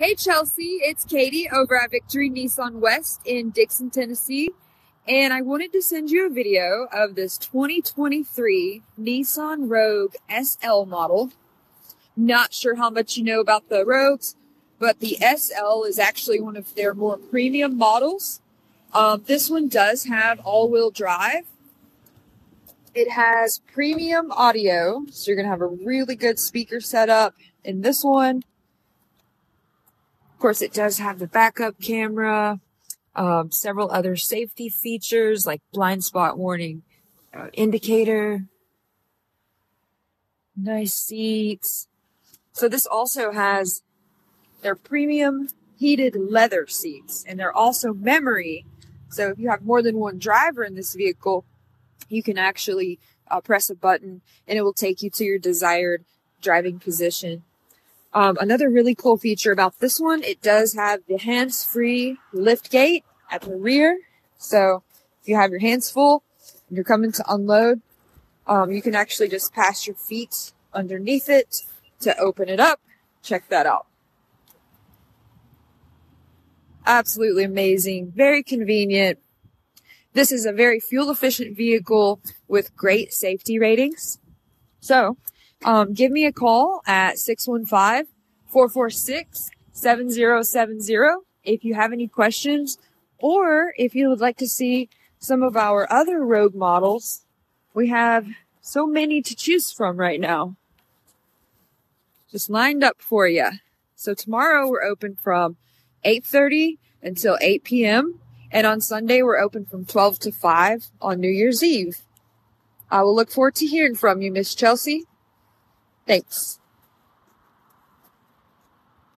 Hey Chelsea, it's Katie over at Victory Nissan West in Dickson, Tennessee. And I wanted to send you a video of this 2023 Nissan Rogue SL model. Not sure how much you know about the Rogues, but the SL is actually one of their more premium models. Um, this one does have all-wheel drive. It has premium audio, so you're going to have a really good speaker setup in this one. Course, it does have the backup camera, um, several other safety features like blind spot warning uh, indicator, nice seats. So this also has their premium heated leather seats and they're also memory. So if you have more than one driver in this vehicle, you can actually uh, press a button and it will take you to your desired driving position. Um, another really cool feature about this one, it does have the hands-free lift gate at the rear. So if you have your hands full and you're coming to unload, um, you can actually just pass your feet underneath it to open it up. Check that out. Absolutely amazing. Very convenient. This is a very fuel efficient vehicle with great safety ratings. So um, give me a call at 615-446-7070 if you have any questions or if you would like to see some of our other Rogue models. We have so many to choose from right now. Just lined up for you. So tomorrow we're open from 8.30 until 8 p.m. And on Sunday we're open from 12 to 5 on New Year's Eve. I will look forward to hearing from you, Miss Chelsea. Thanks.